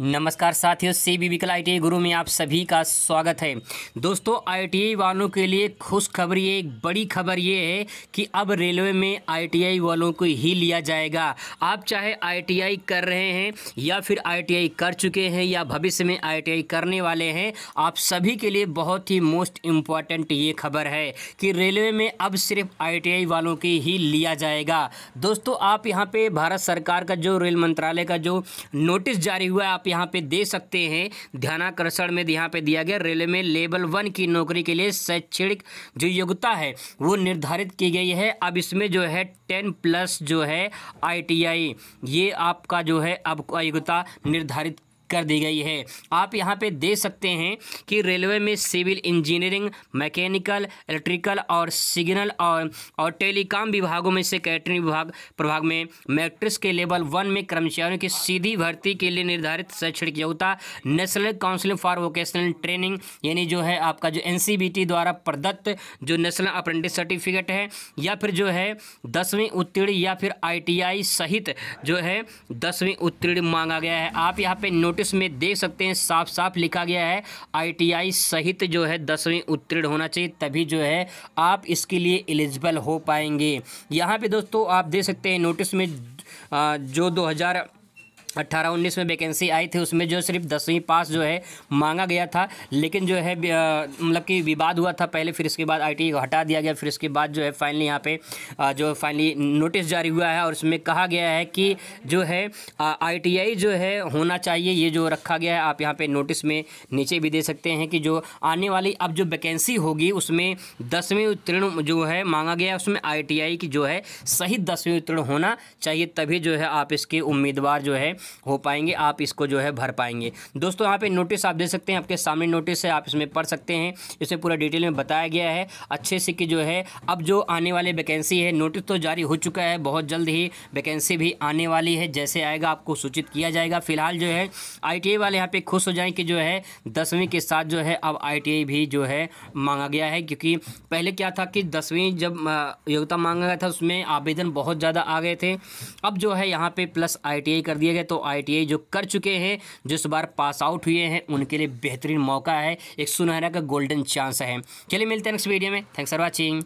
नमस्कार साथियों C B विकल आई गुरु में आप सभी का स्वागत है। दोस्तों आईटीआई वालों के लिए खुशखबरी एक बड़ी खबर ये है कि अब रेलवे में आईटीआई वालों को ही लिया जाएगा। आप चाहे आईटीआई कर रहे हैं या फिर आईटीआई कर चुके हैं या भविष्य में आईटीआई करने वाले हैं, आप सभी के लिए बहुत ही मोस्ट इंपॉर्टेंट ये खबर है कि रेलवे में अब सिर्फ़ आईटीआई वालों के ही लिया जाएगा। दोस्तों, आप यहाँ पर भारत सरकार का जो रेल मंत्रालय का जो नोटिस जारी हुआ है, आप यहाँ पे दे सकते हैं। ध्यानाकर्षण में यहाँ पे दिया गया। रेलवे में लेवल वन की नौकरी के लिए शैक्षणिक जो योग्यता है, वो निर्धारित की गई है। अब इसमें जो है टेन प्लस जो है आईटीआई ये आपका जो है अब योग्यता निर्धारित कर दी गई है। आप यहाँ पे दे सकते हैं कि रेलवे में सिविल इंजीनियरिंग, मैकेनिकल, इलेक्ट्रिकल और सिग्नल और और टेलीकॉम विभागों में से कैटरिंग विभाग, प्रभाग में मैट्रिक्स के लेवल वन में कर्मचारियों की सीधी भर्ती के लिए निर्धारित शैक्षणिक योग्यता, National Council for Vocational Training, यानी जो है आपका जो एनसीबीटी द्वारा प्रदत्त जो नेशनल अप्रेंटिस सर्टिफिकेट है, या फिर जो है दसवीं उत्तीर्ण या फिर आईटीआई सहित जो है दसवीं उत्तीर्ण मांगा गया है। आप यहाँ पे नोटिस में देख सकते हैं साफ़ साफ़ लिखा गया है आईटीआई सहित जो है दसवीं उत्तीर्ण होना चाहिए, तभी जो है आप इसके लिए एलिजिबल हो पाएँगे। यहाँ पे दोस्तों आप देख सकते हैं नोटिस में जो 2000 अट्ठारह उन्नीस में वैकेंसी आई थी, उसमें जो सिर्फ़ दसवीं पास जो है, मांगा गया था, लेकिन जो है मतलब कि विवाद हुआ था पहले, फिर इसके बाद आईटीआई को हटा दिया गया, फिर इसके बाद जो है फाइनली यहाँ पे जो फाइनली नोटिस जारी हुआ है, और उसमें कहा गया है कि जो है आईटीआई जो है, होना चाहिए, ये जो रखा गया है, आप यहाँ पर नोटिस में नीचे भी दे सकते हैं कि जो आने वाली, अब जो वैकेंसी होगी, उसमें दसवीं उत्तीर्ण जो है, मांगा गया है, उसमें आईटीआई की जो है, सही दसवीं उत्तीर्ण होना चाहिए, तभी जो है, आप इसके उम्मीदवार जो है हो पाएँगे, आप इसको जो है भर पाएँगे। दोस्तों, यहाँ पे नोटिस आप दे सकते हैं, आपके सामने नोटिस है, आप इसमें पढ़ सकते हैं। इसमें पूरा डिटेल में बताया गया है। अच्छे से कि जो है, अब जो आने वाले वैकेंसी है नोटिस तो जारी हो चुका है, बहुत जल्द ही वैकेंसी भी आने वाली है, जैसे आएगा, आपको सूचित किया जाएगा। फ़िलहाल जो है आईटीआई वाले यहाँ पर खुश हो जाएँ कि जो है, दसवीं के साथ जो है, अब आईटीआई भी जो है, मांगा गया है। क्योंकि पहले क्या था कि दसवीं जब योग्यता मांगा गया था, उसमें आवेदन बहुत ज़्यादा आ गए थे। अब जो है, यहाँ पे प्लस आईटीआई कर दिया गया। तो आईटीआई जो कर चुके हैं, जो इस बार पास आउट हुए हैं, उनके लिए बेहतरीन मौका है। एक सुनहरा का गोल्डन चांस है। चलिए मिलते हैं नेक्स्ट वीडियो में। Thanks for watching